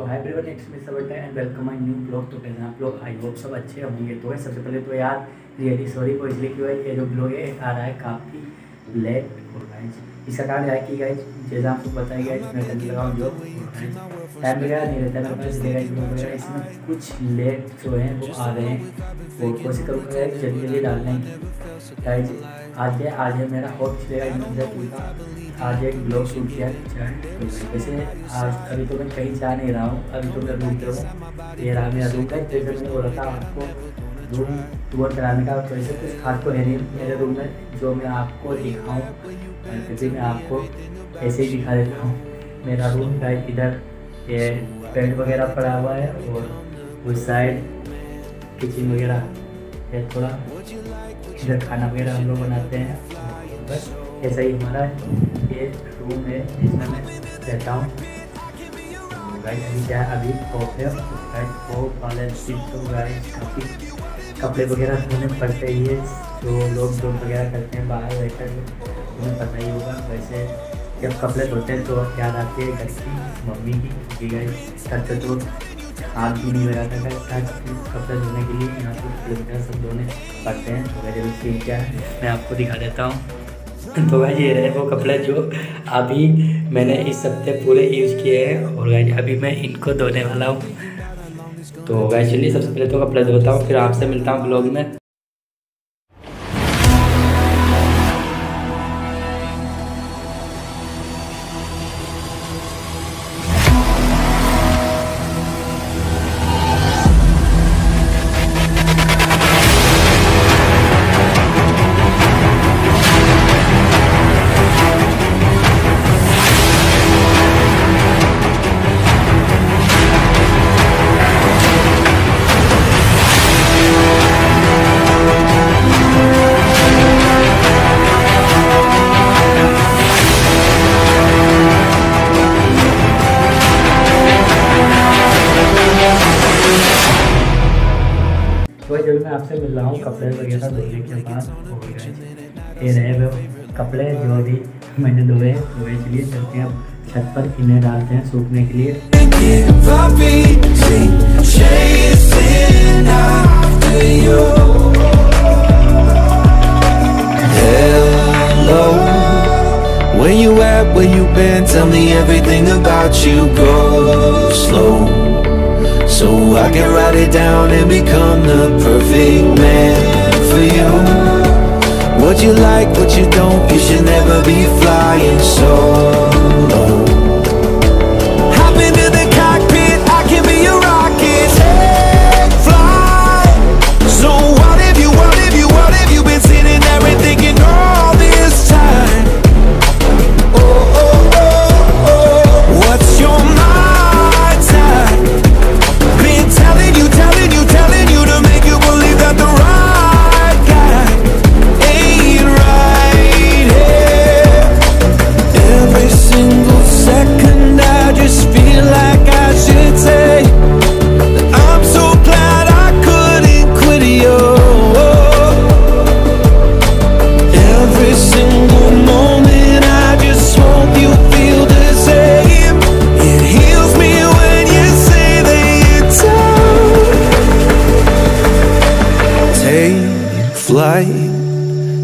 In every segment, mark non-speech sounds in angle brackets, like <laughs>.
तो hi everyone next में सब सबट and welcome my new blog तो कैसे आप लोग आई होप सब अच्छे होंगे। तो है, सबसे पहले तो यार रियली सॉरी को इसलिए क्यों है, ये जो ब्लॉग है, आ रहा है काफ़ी लेट और गाइज़ इसका कारण है कि गाइज़ जैसा आपको बताया गया मैं करने लगा जो टाइम वगैरह नहीं रहता पास इसलिए गाइज़ ब्लॉग वगैरह इसमें कुछ लेट जो हैं, वो आ रहे हैं, वो कोशिश करूँगा गाइज़ जल्दी जल्दी डालने की गाइज़ आज है आज है मेरा और पिछले गाइज़ आज एक ब्लॉग शूट किया तो वैसे, आज अभी तो मैं कहीं जा नहीं रहा हूँ, अभी तो मैं रूम पे हूँ, ये रहा मेरा रूम है जैसे मैंने बोला था आपको, रूम टूर कराने का तो ऐसे कुछ खास तो है नहीं मेरे रूम में, जो मैं आपको दिखाऊँ। फिर मैं आपको ऐसे ही दिखा देता हूँ। मेरा रूम का इधर ये पेंट वगैरह पड़ा हुआ है और उस साइड किचन वगैरह है थोड़ा। इधर खाना वगैरह हम लोग बनाते हैं। बस ऐसा ही हमारा ये रूम है जिसमें मैं रहता हूँ। अभी क्या अभी कॉफ है। तो काफ़ी कपड़े वगैरह धोने पड़ते ही है। जो लोग जो वगैरह करते हैं, बाहर रहकर। उन्हें पता ही होगा। वैसे जब कपड़े धोते हैं तो याद आती है घर की मम्मी की घर पर तो हाथ भी नहीं लगाता था कपड़े धोने के लिए, यहाँ पर सब धोने पड़ते हैं। तो भी सीख क्या है, मैं आपको दिखा देता हूँ। तो भाई ये रहे वो कपड़े जो अभी मैंने इस हफ़्ते पूरे यूज़ किए हैं और अभी मैं इनको धोने वाला हूँ। तो वैसे सबसे पहले तो कपड़े धोता हूँ, फिर आपसे मिलता हूँ ब्लॉग में। कपड़े वगैरह धोने के बाद हो गए। ये रहे वो कपड़े जो अभी मैंने धोए धोए चलिए चलते हैं। छत पर इन्हें डालते हैं सूखने के लिए। Where you at, where you been, tell me everything about you, go slow. So I can write it down and become the perfect man for you. What you like, what you don't, you should never be flying solo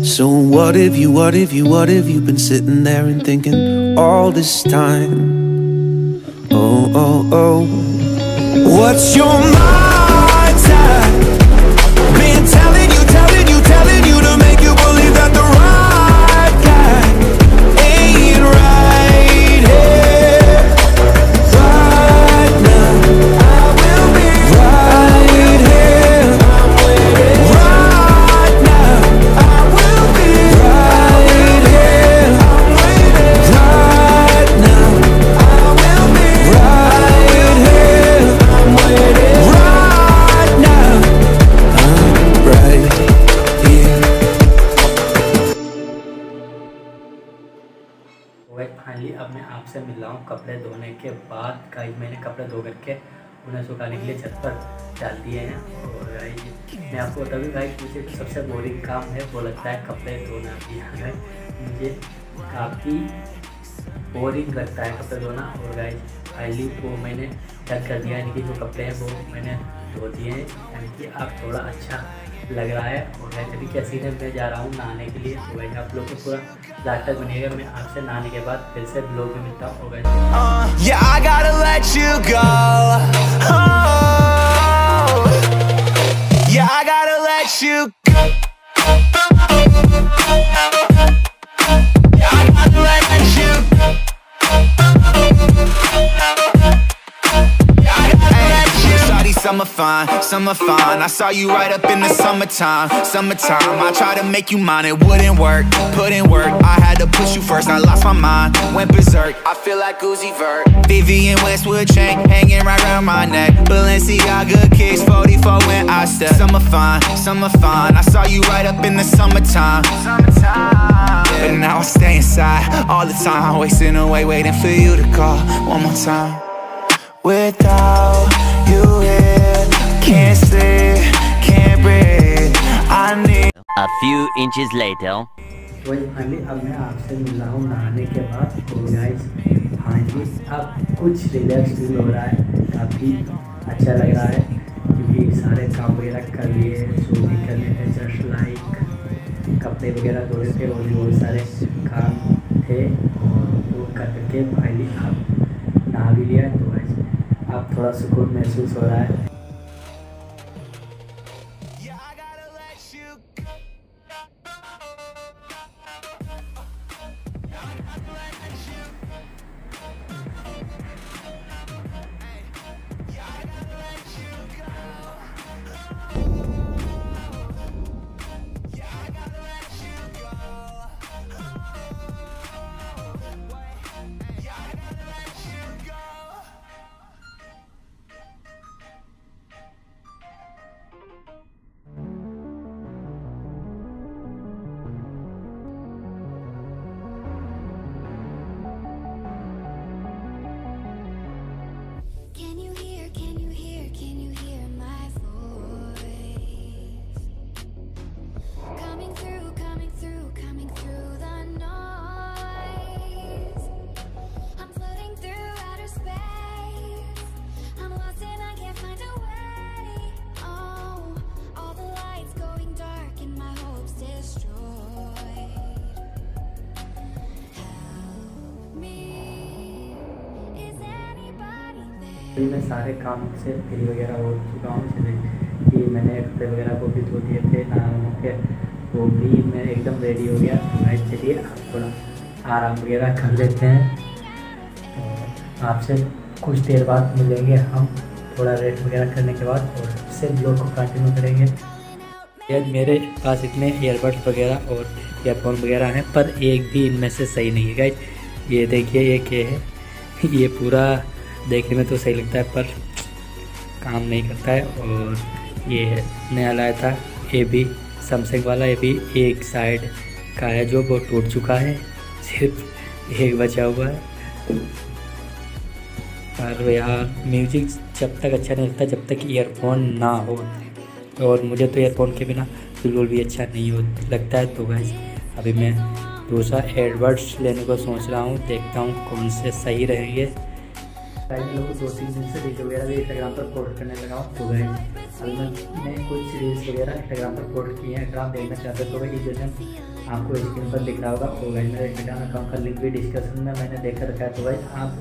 So what if you, what if you, what if you've been sitting there and thinking all this time? Oh, oh, oh. What's your mind Been telling you, telling कपड़े धोने के बाद guys मैंने कपड़े धो करके उन्हें सुखाने के लिए छत पर डाल दिए हैं और गाइज़ मैं आपको बता दूँ गाइज़ मुझे तो सबसे बोरिंग काम है, वो लगता है कपड़े धोना भी। मुझे काफ़ी बोरिंग लगता है कपड़े धोना और गाइज़ फाइनली वो मैंने चेक कर दिया यानी कि जो कपड़े हैं वो मैंने धो दिए हैं, यानी कि अब थोड़ा अच्छा लग रहा है। और मैं अभी कैसी दिन मैं जा रहा हूँ नहाने के लिए। तो वैसे आप लोग को पूरा तक बनेगा मैं आपसे नहाने के बाद फिर से ब्लॉग में मिलता हूँ। Shawty, summer fine, summer fine. I saw you right up in the summertime, summertime. I tried to make you mine, it wouldn't work. Put in work, I had to push you first. I lost my mind, went berserk. I feel like Uzi Vert. Vivian Westwood chain hanging right around my neck. Balenciaga kicks 44 when I step. Summer fine, summer fine. I saw you right up in the summertime. Summertime. But now I stay inside all the time, wasting away, waiting for you to call one more time. Without you here, can't sleep, can't breathe. I need. A few inches later. वही finally अब मैं आपसे मिल रहा हूँ नहाने के बाद तो गाइस फाइनली अब कुछ रिलैक्स फील हो रहा है काफ़ी अच्छा लग रहा है क्योंकि सारे काम वगैरह कर लिए जो भी कर लिए थे जस्ट लाइक कपड़े वगैरह धोए थे और भी बहुत सारे काम थे और वो करके फाइनली अब नहा भी लिया तो गाइस अब थोड़ा सुकून महसूस हो रहा है अभी मैं सारे काम से फ्री वगैरह हो चुका हूँ, जैसे कि मैंने कपड़े वगैरह को भी धो दिए थे नहा के वो भी मैं एकदम रेडी हो गया। तो भाई चलिए आप थोड़ा आराम वगैरह कर लेते हैं। तो आपसे कुछ देर बाद मिलेंगे हम, थोड़ा रेस्ट वगैरह करने के बाद, और इससे ब्लॉग को कंटिन्यू करेंगे। यार मेरे पास इतने ईयरबड्स वगैरह और ईयरफोन वगैरह हैं, पर एक भी इनमें से सही नहीं है। गाइज़ ये देखिए, ये क्या है? <laughs> ये पूरा देखने में तो सही लगता है, पर काम नहीं करता है। और ये नया लाया था ये भी सैमसंग वाला ये भी एक साइड का है जो वो टूट चुका है, सिर्फ़ एक बचा हुआ है। पर यार म्यूज़िक जब तक अच्छा नहीं लगता, जब तक ईयरफोन ना हो। और मुझे तो ईयरफोन के बिना बिल्कुल भी अच्छा नहीं हो, लगता है। तो गैस अभी मैं दूसरा एडवर्ड्स लेने को सोच रहा हूँ, देखता हूँ कौन से सही रहेंगे। पहले लोग दो तीन दिन से रील्स वगैरह भी इंस्टाग्राम पर पोस्ट करने लगा हूँ। तो गए अभी मैं मैं कुछ रील्स वगैरह इंस्टाग्राम पर पोस्ट किए हैं। अगर आप देखना चाहते हो तो भाई वजह आपको स्क्रीन पर दिख रहा होगा। तो भाई मेरा इंस्टाग्राम अकाउंट का लिंक भी डिस्क्रिप्शन में मैंने देखा रखा है। तो भाई आप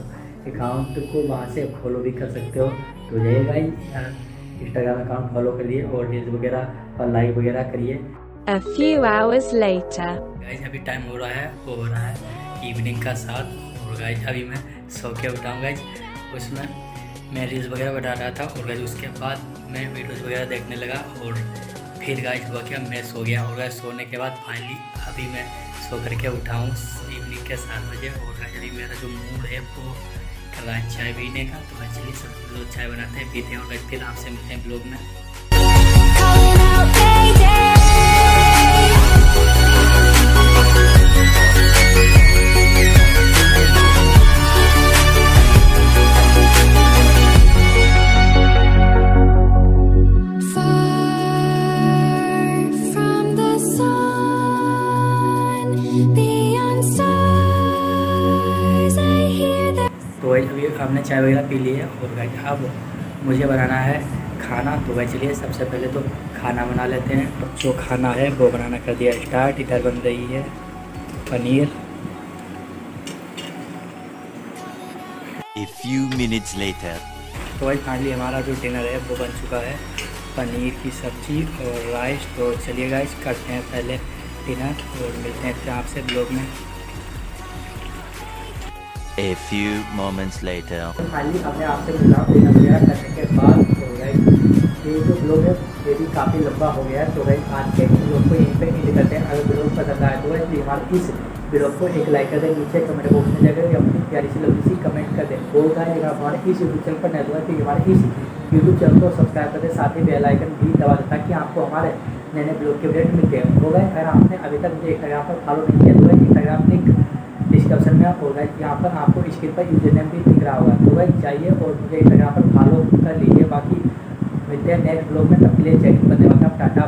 अकाउंट को वहाँ से फॉलो भी कर सकते हो। तो जाइए भाई इंस्टाग्राम अकाउंट फॉलो करिए और रील्स वगैरह पर लाइक वगैरह करिए। A few hours later. Guys अभी टाइम हो रहा है हो रहा है इवनिंग का साथ और गाइज़ अभी मैं सो के उठाऊँ गाइज़ उसमें मैं रील्स वगैरह बना रहा था और गाइज़ उसके बाद मैं वीडियोस वगैरह देखने लगा और फिर गाइज़ हुआ क्या, मैं सो गया और गाइज़ सोने के बाद फाइनली अभी मैं सो करके उठा हूँ इवनिंग के सात बजे और गाइज़ अभी मेरा जो मूड है वो है चाय पीने का। तो चलिए सब लोग चाय बनाते हैं, पीते हैं और फिर आपसे मिलते हैं ब्लॉग में। चाय वगैरह पी ली है और गाइज़ अब मुझे बनाना है खाना। तो वह चलिए सबसे पहले तो खाना बना लेते हैं। जो खाना है वो बनाना कर दिया स्टार्ट। इधर बन रही है paneer. A few minutes later. तो वही फाइनली हमारा जो डिनर है वो बन चुका है पनीर की सब्ज़ी और राइस तो चलिए गाइस करते हैं पहले डिनर और मिलते हैं फिर आपसे ब्लॉग में। A few moments later. Finally हमने आपसे मिला डिनर वगैरह करने के बाद तो गाइस ये जो ब्लॉग है, ये भी काफ़ी लंबा हो गया है तो गाइस आज के ब्लॉग को यहीं पे एंड करते हैं। अगर ब्लॉग पसंद आए तो गाइस हमारे इस ब्लॉग को एक लाइक कर दें, नीचे कमेंट बॉक्स में जाकर अपनी प्यारी सी लंबी सी कमेंट कर दें। और अगर हमारे इस यूट्यूब चैनल पर नए हुआ तो हमारे इस यूट्यूब चैनल को सब्सक्राइब कर दें, साथ ही बेल आइकन भी दबा दें, ताकि आपको हमारे नए नए ब्लॉग के अपडेट मिलते हैं हो गए अगर आपने अभी तक मुझे इंस्टाग्राम पर फॉलो नहीं किया तो इंस्टाग्राम लिंक डिस्क्रिप्शन में होगा यहाँ पर आपको स्क्रीन पर यूज़र नेम भी दिख रहा होगा। तो वह चाहिए और मुझे इंस्टाग्राम पर फॉलो कर लीजिए। बाकी मिलते हैं नेक्स्ट ब्लॉग में। तब के लिए चैनल वाला टाटा